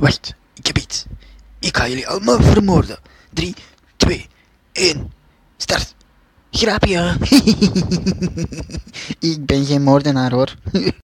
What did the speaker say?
Wacht, ik heb iets. Ik ga jullie allemaal vermoorden. 3, 2, 1, start. Grapje. ik ben geen moordenaar hoor.